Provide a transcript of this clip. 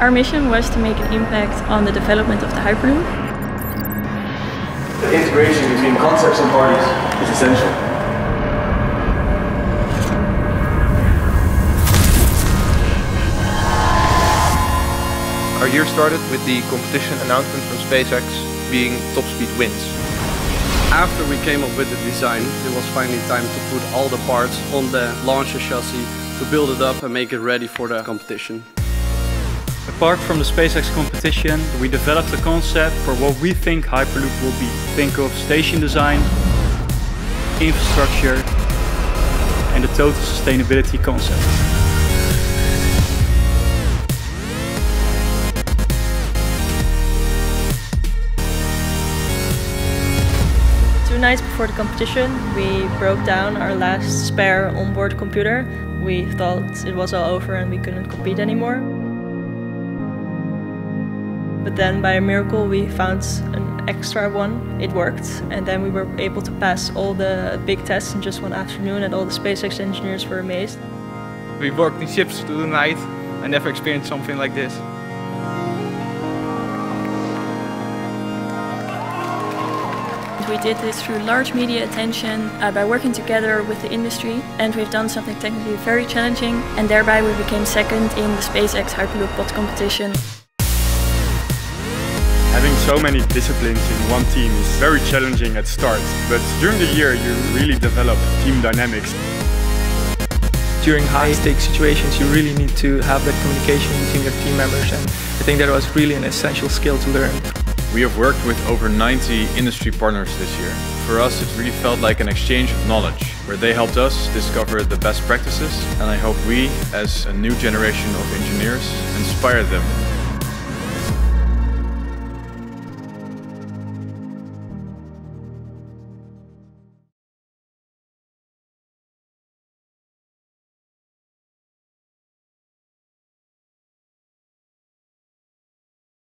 Our mission was to make an impact on the development of the Hyperloop. The integration between concepts and parties is essential. Our year started with the competition announcement from SpaceX being top speed wins. After we came up with the design, it was finally time to put all the parts on the launcher chassis to build it up and make it ready for the competition. Apart from the SpaceX competition, we developed a concept for what we think Hyperloop will be. Think of station design, infrastructure, and the total sustainability concept. Two nights before the competition, we broke down our last spare onboard computer. We thought it was all over and we couldn't compete anymore. But then by a miracle we found an extra one. It worked and then we were able to pass all the big tests in just one afternoon and all the SpaceX engineers were amazed. We worked in ships through the night. I never experienced something like this. We did this through large media attention uh, by working together with the industry and we've done something technically very challenging and thereby we became second in the SpaceX Hyperloop Pod competition. Having so many disciplines in one team is very challenging at start, but during the year you really develop team dynamics. During high-stakes situations you really need to have that communication between your team members and I think that was really an essential skill to learn. We have worked with over 90 industry partners this year. For us, it really felt like an exchange of knowledge, where they helped us discover the best practices, and I hope we, as a new generation of engineers, inspire them